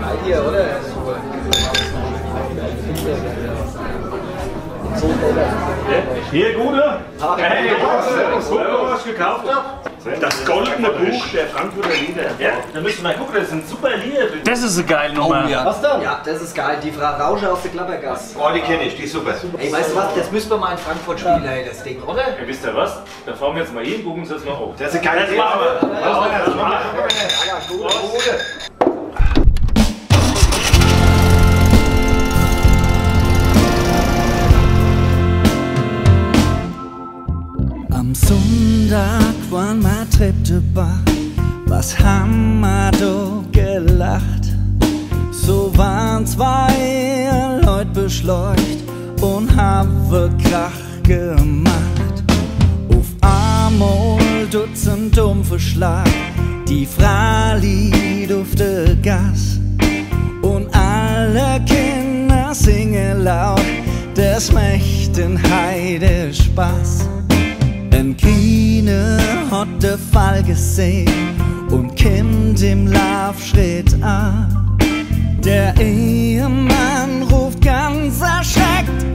Geil hier, oder? Hier, Gute. Hey. Guck mal, was ich gekauft habe. Das goldene Buch der Frankfurter Lieder. Ja, da müsst ihr mal gucken, das ist ein super Lied. Das ist eine geile Nummer. Was denn? Ja, das ist geil. Die Frau Rauscher aus der Klappergasse. Oh, die kenne ich, die ist super. Ey, weißt du was? Das müssen wir mal in Frankfurt spielen, ey, das Ding, oder? Ja, wisst ihr was? Da fahren wir jetzt mal hin, gucken uns das mal auf. Das ist ein geiles Das machen wir. Das machen Am wir Treptobar, was haben wir da gelacht? So waren zwei Leute beschleucht und haben Krach gemacht. Auf einmal Dutzend dumpfe Schlag, die auf der Gas und alle Kinder singen laut, das möchten heide Spaß. Ein Kine hat der Fall gesehen und kommt im Laufschritt an. Der Ehemann ruft ganz erschreckt,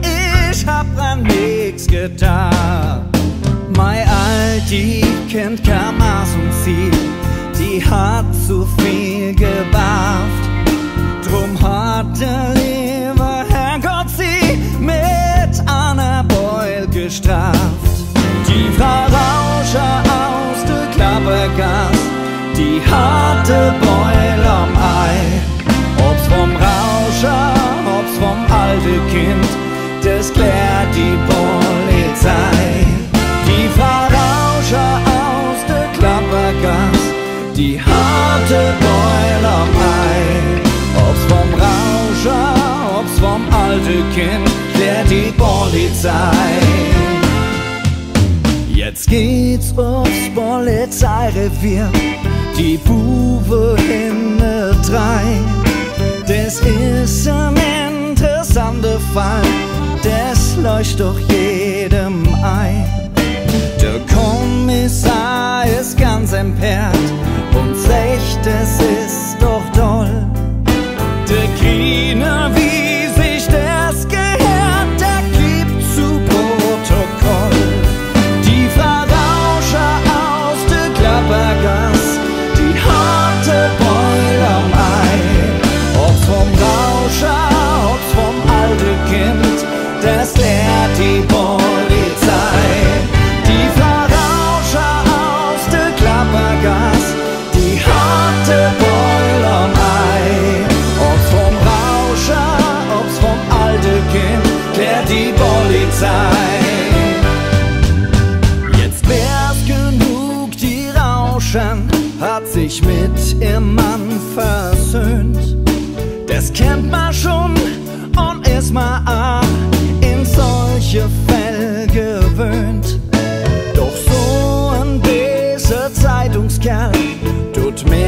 ich hab an nix getan. Mein Alti kennt kein Maß und Ziel, die hat zu viel gebafft. Drum hat der hatte Beul am Ei. Ob's vom Rauscher, ob's vom alte Kind, das klärt die Polizei. Die Frau Rauscher aus der Klappergas, die hatte Beul am Ei. Ob's vom Rauscher, ob's vom alte Kind, Jetzt geht's aufs Polizeirevier, die Buwe hinne drei. Das ist ein interessanter Fall, das leuchtet doch jedem ein. Der Kommissar sich mit ihrem Mann versöhnt. Das kennt man schon und ist auch in solche Fälle gewöhnt. Doch so ein böser Zeitungskerl tut wie